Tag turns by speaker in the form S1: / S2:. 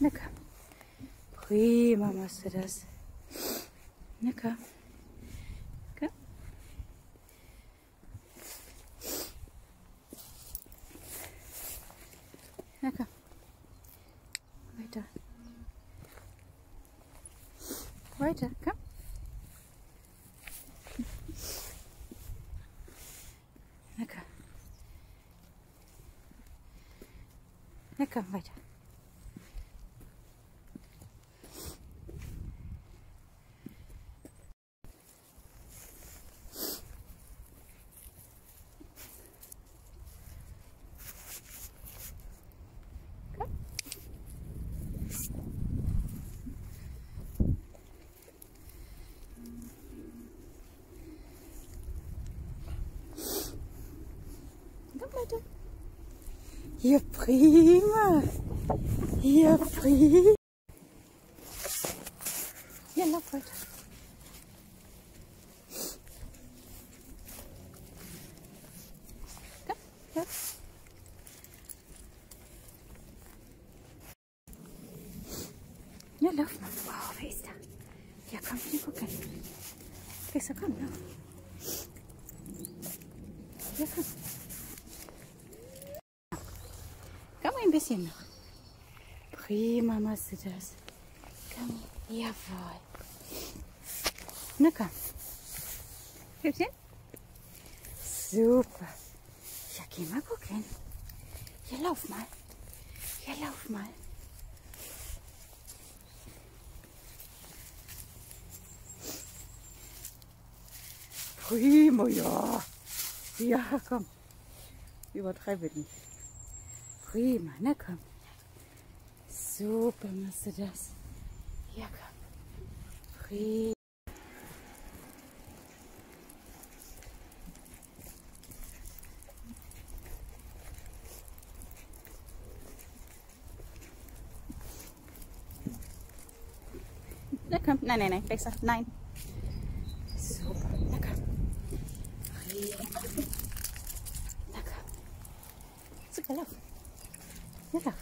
S1: Komm. Prima machst du das. Komm. Na komm. Weiter. Weiter, komm. Na komm, weiter. Komm weiter. Ja, prima. Ja, prima. Ja, lauf weiter. Komm, lauf. Ja, lauf mal. Wow, wer ist da? Ja, komm, hier gucken. Fixer, komm, lauf. Ja, komm. Komm ein bisschen noch. Prima machst du das. Komm, jawohl. Na komm. Hübchen? Super. Ja, geh mal gucken. Ja, lauf mal. Ja, lauf mal. Prima, ja. Ja, komm. Übertreibe nicht. Prima, na komm. Super machst du das. Ja, komm. Prima. Na komm, nein, nein, nein, besser, nein. Super, na komm. Na komm. Super, lauf. Yeah.